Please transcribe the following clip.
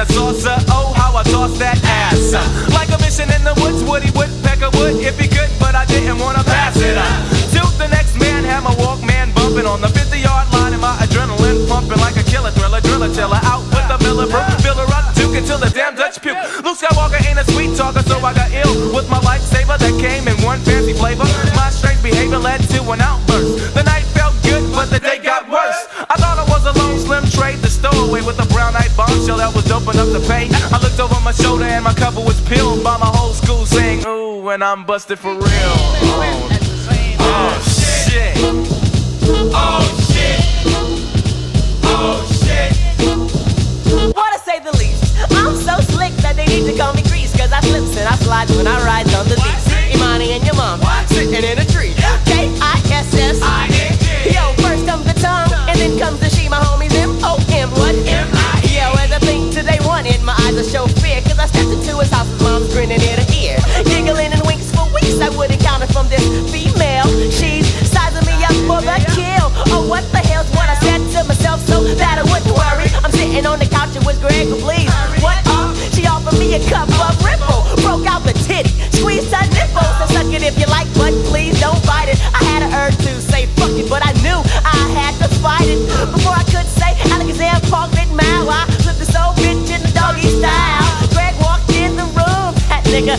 that sauce oh how I saw that ass. Like a mission in the woods, Woody Woodpecker would if he could, but I didn't wanna pass it up. Till the next man had my Walkman bumping on the 50 yard line and my adrenaline pumping like a killer thriller, driller, chiller out with the Miller Brew, filler up, juke until the damn Dutch puke. Luke Skywalker ain't a sweet talker, so I got ill with my lifesaver that came in one fancy flavor. With a brown eyed bombshell that was dope enough to pay. I looked over my shoulder and my cover was peeled by my whole school saying, Ooh, and I'm busted for real. Oh, oh shit. Oh shit. Oh shit. What to say the least. I'm so slick that they need to call me a cup of ripple. Broke out the titty, squeezed her nipple. So suck it if you like, but please don't bite it. I had an urge to say fuck it, but I knew I had to fight it. Before I could say Alexander Park bit mile, I flipped the soul bitch in the doggy style. Greg walked in the room, that nigga